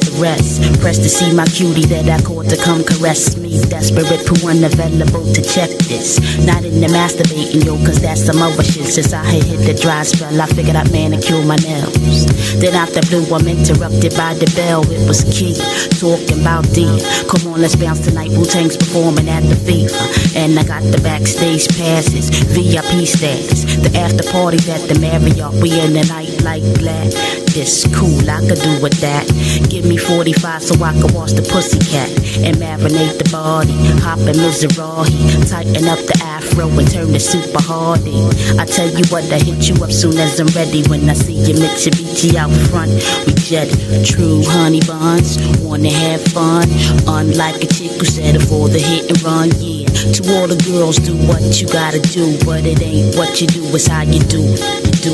the rest. Pressed to see my cutie that I caught to come caress me. Desperate, poo unavailable to check this. Not in the masturbating, yo, cause that's some other shit. Since I had hit the dry spell, I figured I'd manicure my nails. Then out the blue, I'm interrupted by the bell. It was key, talking about D. Come on, let's bounce tonight. Wu Tang's performing at the FIFA. And I got the backstage passes, VIP status. The after parties at the Marriott. We in the night like black. This cool, I could do with that. Give me 45 so I can wash the pussy cat and marinate the body. Hop in Mizrahi, tighten up the afro and turn the super hardy. I tell you what, I hit you up soon as I'm ready. When I see you Mitsubishi out front, we jetty. True honey buns, wanna have fun. Unlike a chick who settle for the hit and run, yeah. To all the girls, do what you gotta do, but it ain't what you do, it's how you do. You do.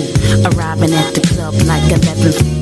Arriving at the club like 11.